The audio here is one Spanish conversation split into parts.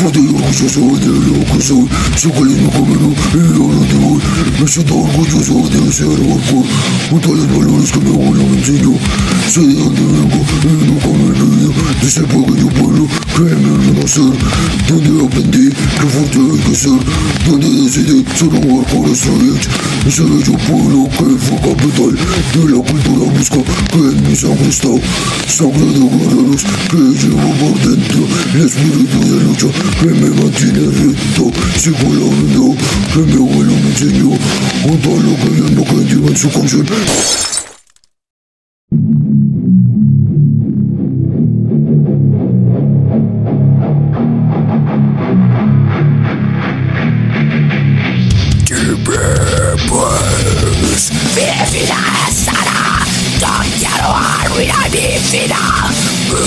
Fuerte y de lo que soy, y a dónde voy. Me siento orgulloso de ser hardcore, con todos los valores que mi me enseñó. Sé de dónde vengo y nunca me de pueblo que me renacer, donde aprendí que fuerte hay que ser, donde decidí ser un hardcore pueblo que fue capital de la cultura que en mi sangre está, sangre de guerreros que llevo por dentro, el espíritu de lucha que me mantiene recto, sigo la vida que mi abuelo me enseñó, con todo lo que yo no lleva en su canción. sana No mindenféle.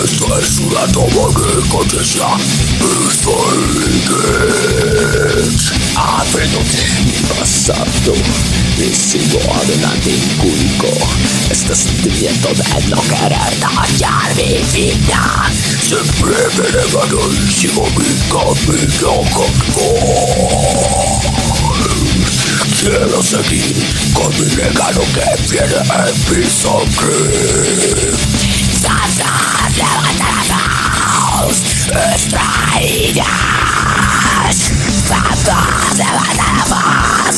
Ez a sulatom a gőkocsisja, ez a liget. Ápredok, mi passato, visszigóan a tinkurico. Ezt a szintűjét adnak erelt a gyár végénál. Szöprébe legadon, szigomig a. Quiero seguir con mi legado que viene en mi sangre. Vamos, levanta la voz, extraídas. Vamos, levanta la voz,